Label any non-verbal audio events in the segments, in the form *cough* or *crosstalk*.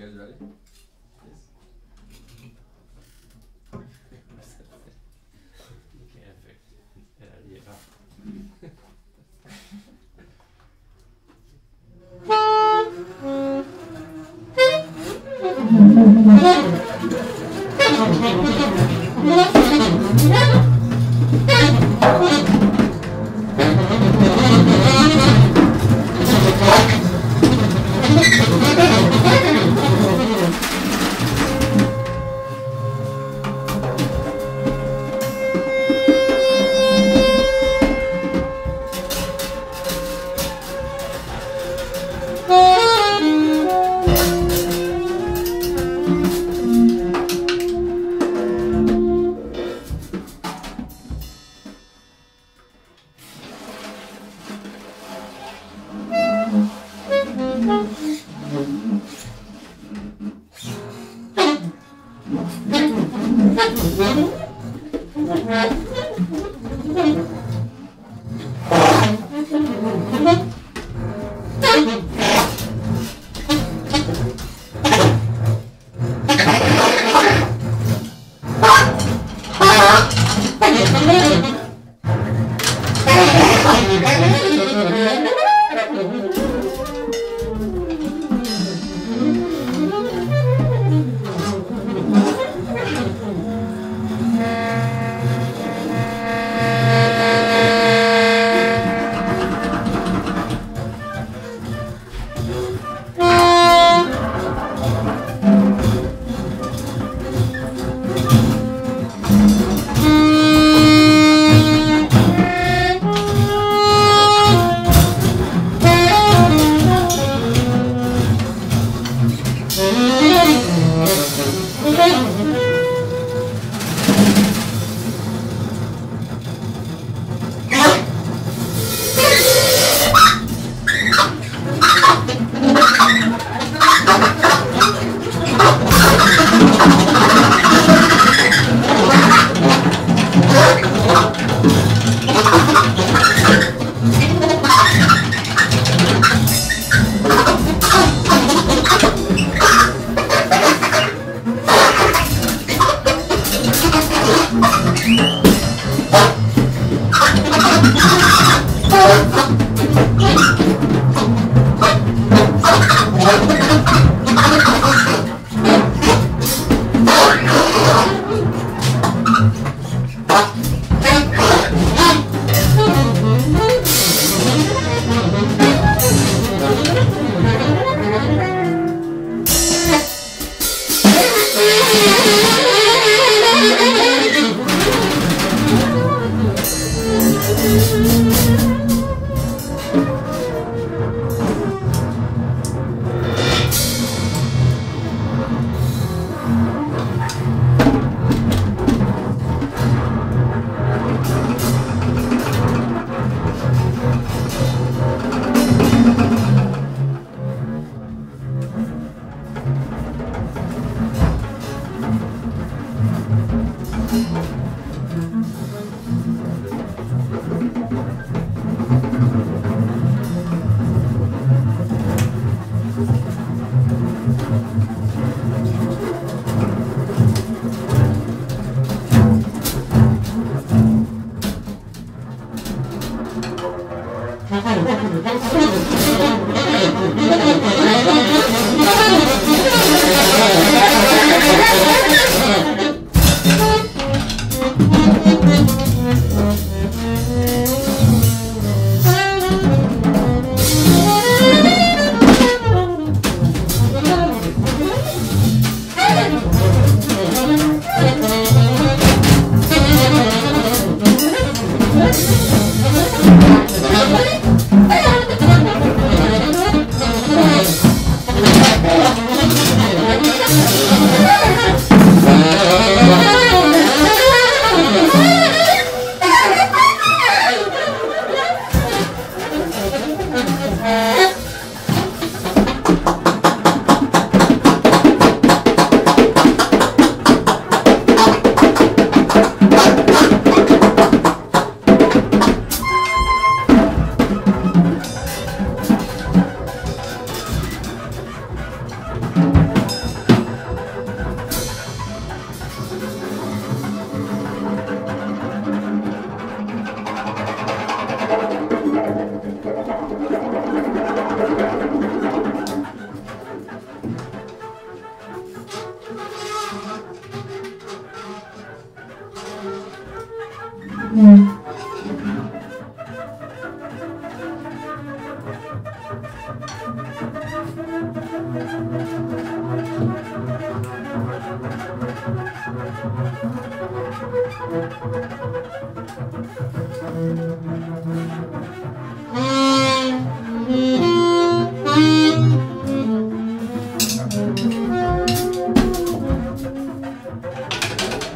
You guys ready? Yes. Perfect. Uh, yeah.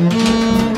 Música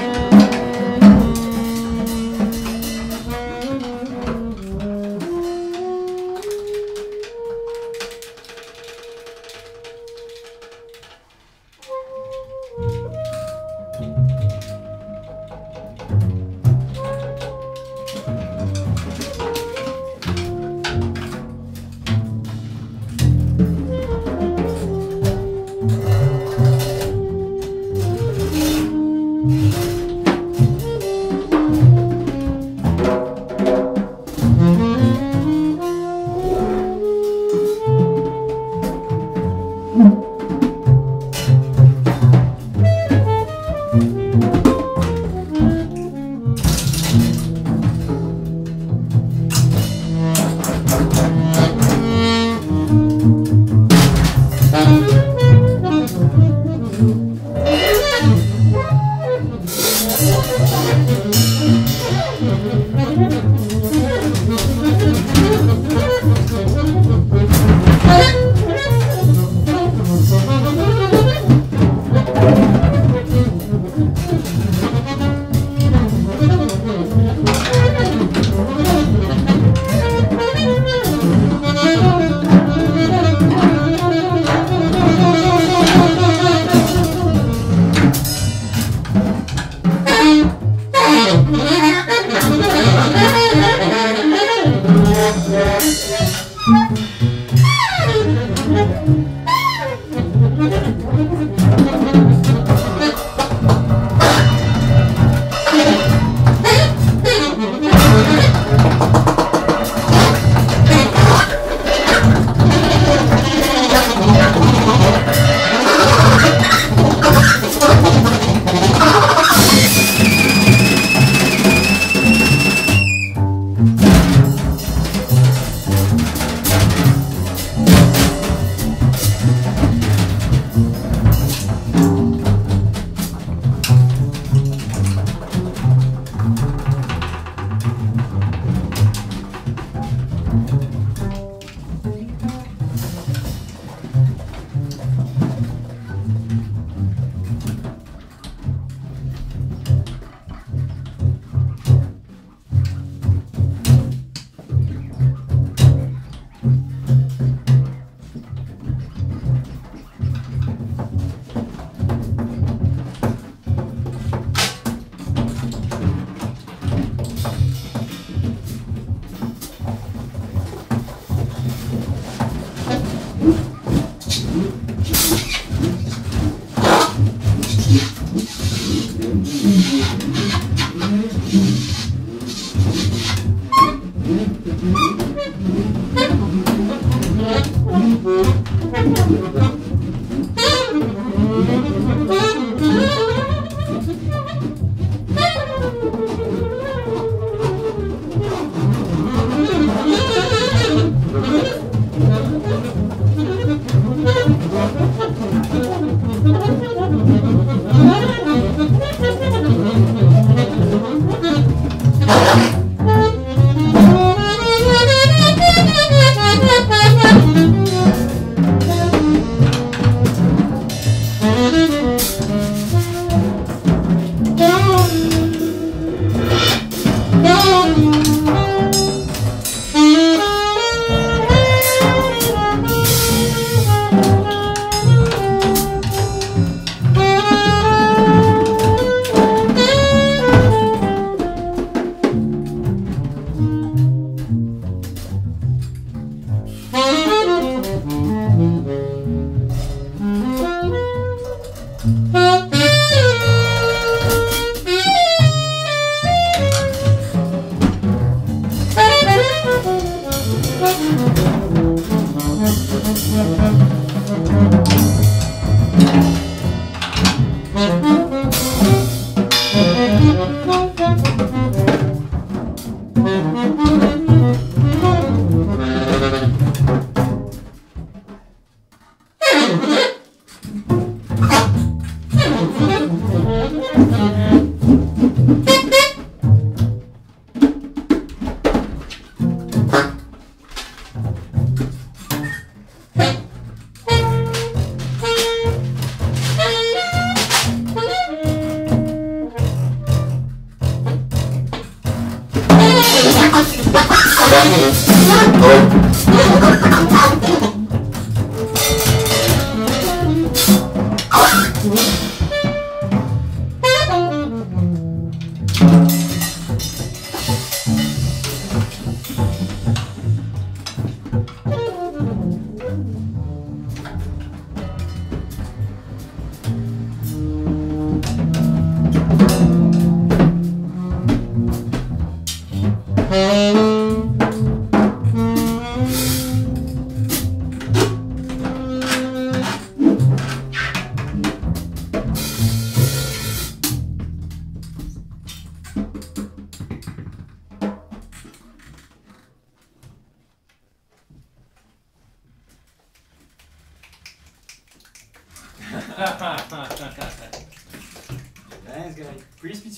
Mm-hmm.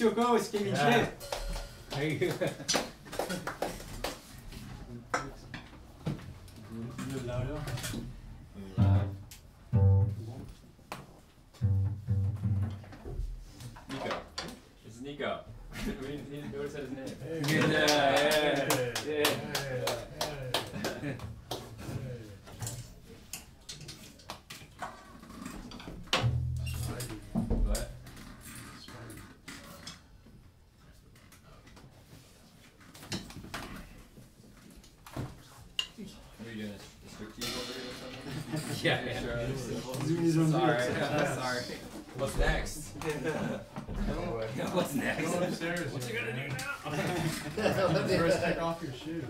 食をしてみて、はい。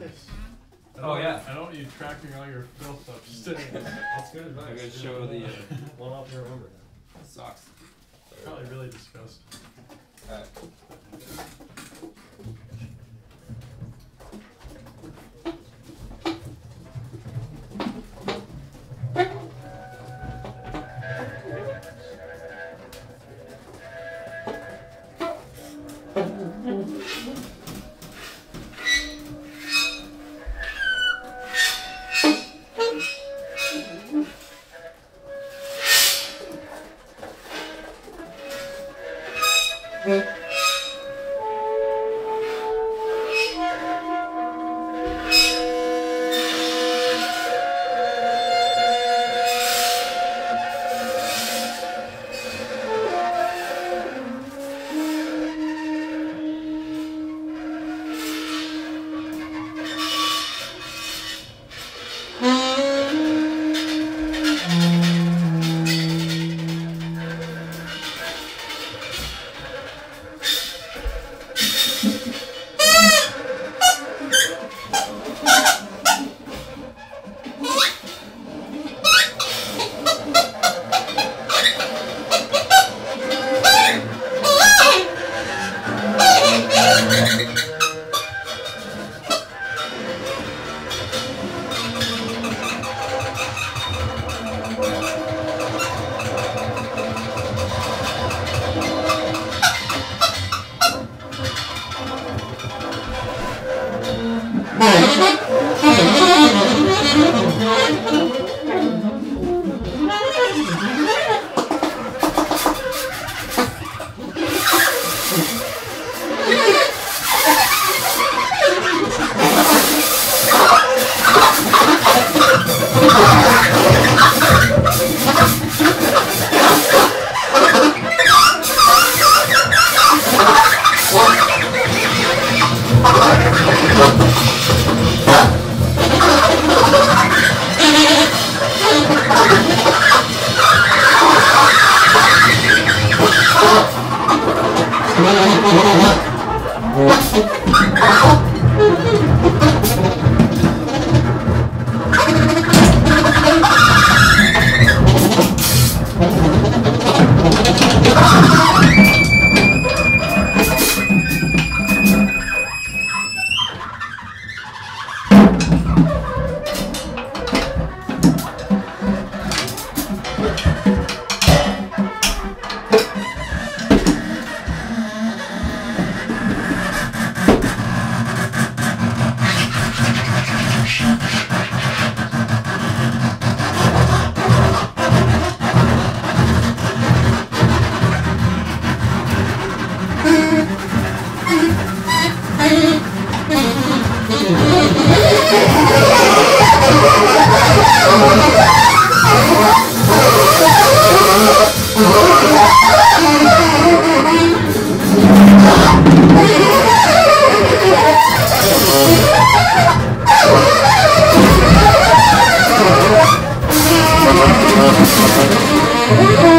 Your shoes. I Oh, don't- yeah. I don't want you tracking all your filth upstairs. *laughs* That's good advice. I'm gonna show the uh, *laughs* One off to remember. socks. Probably really disgusting. Alright. 嗯 감사합니다.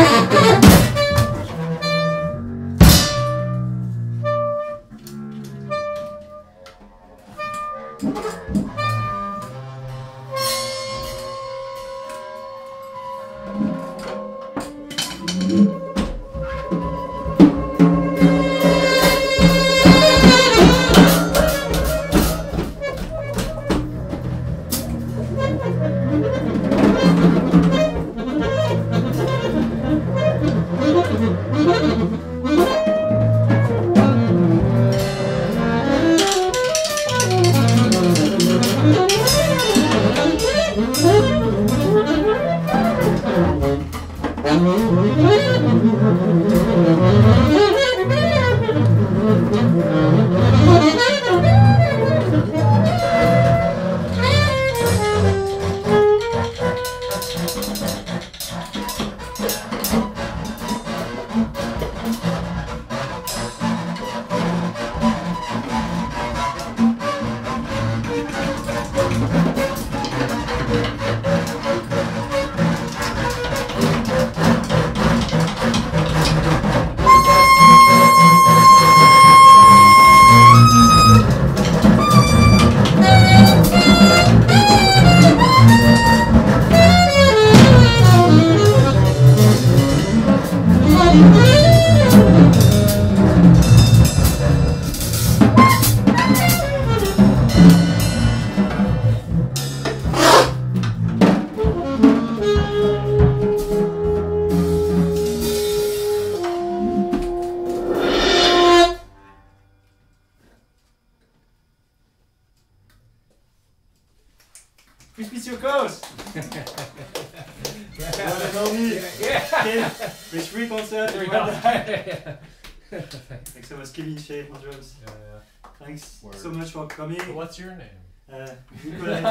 Thanks so much, Kevin Shea on drums. Yeah, yeah. Thanks Word. so much for coming. So what's your name? Uh, Nicolai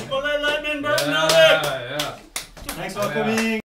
Nicolai Letman Yeah, yeah. Thanks for coming.